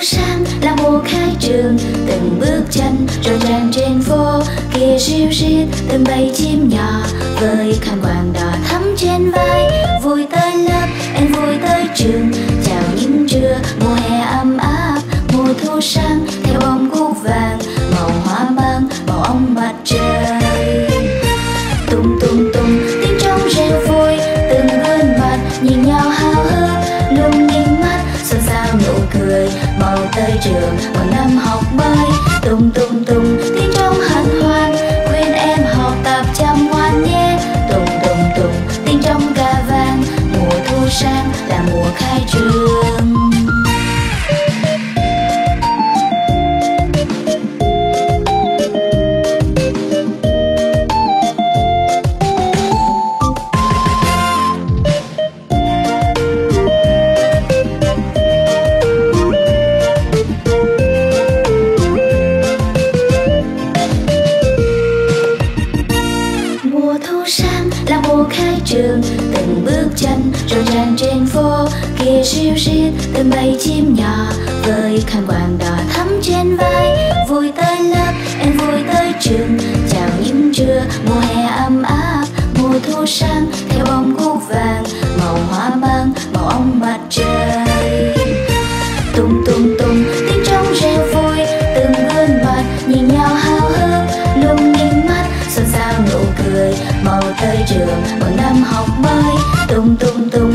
sang là mùa khai trường. Từng bước chân rộn ràng trên phố, kia siêu siết từng bầy chim nhỏ với khăn quàng đỏ thắm trên vai. Vui tới lớp, em vui tới trường. Chào những trưa, mùa hè ấm áp, mùa thu sang, theo bông cúc vàng, màu hoa mang, màu ông mặt trời. Tung tung tung, tiếng trong reo vui, từng gương mặt nhìn nhau hào hức luôn nghiêng mắt xuân sao nụ cười màu tới trường. Một năm học mới tung tung tung tiếng trong hân hoan. Khuyên em học tập chăm ngoan nhé. Tung tung tung tiếng trong ca vang. Mùa thu sang là mùa khai trường. Trường từng bước chân rộn ràng trên phố. Kia siêu xiết từng bầy chim nhỏ với khăn quàng đỏ thắm trên vai. Vui tới lớp, em vui tới trường. Chào những trưa, mùa hè ấm áp, mùa thu sang, theo bông cúc vàng. Màu hoa băng màu ong mặt trời tới trường. Một năm học mới tung tung tung